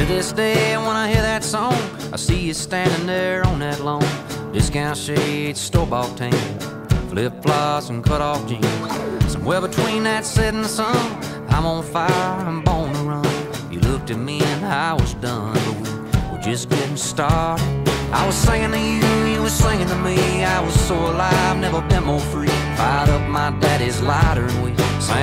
To this day, when I hear that song, I see you standing there on that lawn. Discount shades, store-bought tan, flip-flops and cut-off jeans. Somewhere between that setting sun, I'm on fire, I'm born to run. You looked at me and I was done, but we were just getting started. I was singing to you, you were singing to me. I was so alive, never been more free. Fired up my daddy's lighter and we sang.